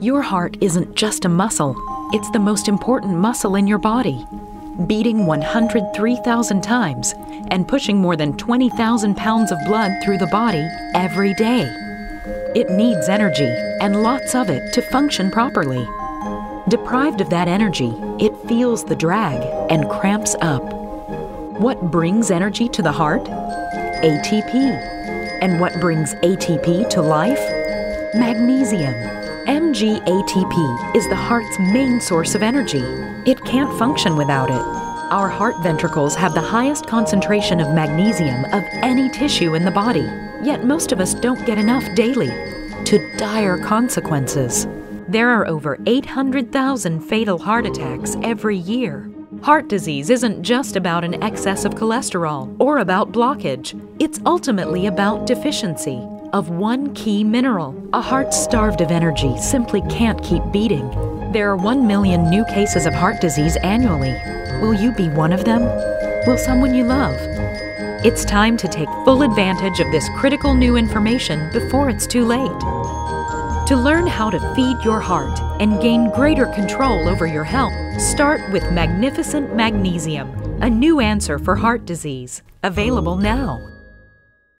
Your heart isn't just a muscle, it's the most important muscle in your body. Beating 103,000 times and pushing more than 20,000 pounds of blood through the body every day. It needs energy and lots of it to function properly. Deprived of that energy, it feels the drag and cramps up. What brings energy to the heart? ATP. And what brings ATP to life? Magnesium. MgATP is the heart's main source of energy. It can't function without it. Our heart ventricles have the highest concentration of magnesium of any tissue in the body, yet most of us don't get enough daily, to dire consequences. There are over 800,000 fatal heart attacks every year. Heart disease isn't just about an excess of cholesterol or about blockage. It's ultimately about deficiency of one key mineral. A heart starved of energy simply can't keep beating. There are 1 million new cases of heart disease annually. Will you be one of them? Will someone you love? It's time to take full advantage of this critical new information before it's too late. To learn how to feed your heart and gain greater control over your health, start with Magnificent Magnesium, a new answer for heart disease, available now.